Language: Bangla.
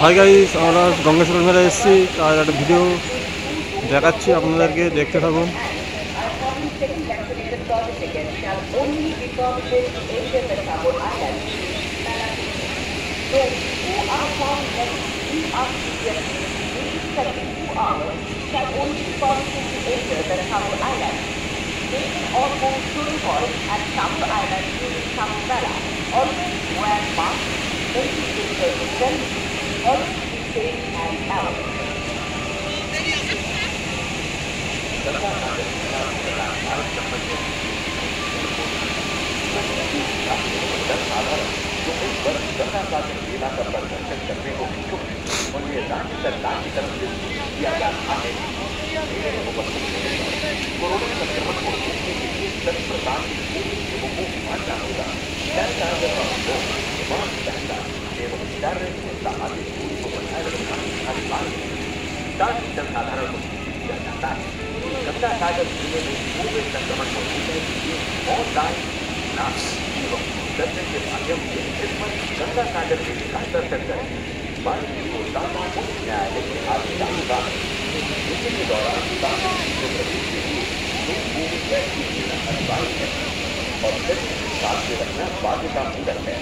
হাই গাইস আমরা গঙ্গেশ্বর মেলা এসেছি। আর একটা ভিডিও দেখাচ্ছি আপনাদেরকে। দেখতে থাকুন। Gracias. का दूरी को बनाए रखना अनिवार्य है ताकि जनसाधारण को दिया जाता है गंगा सागर ज़िले में कोविड संक्रमण को रोकने के लिए ऑनलाइन नाश एवं दर्शन के माध्यम से खिदमत गंगा सागर के बेहतर तक करें बाईस न्यायालय के आगे लागू और फिर साथ में रखना बाध्यता पूर्वक है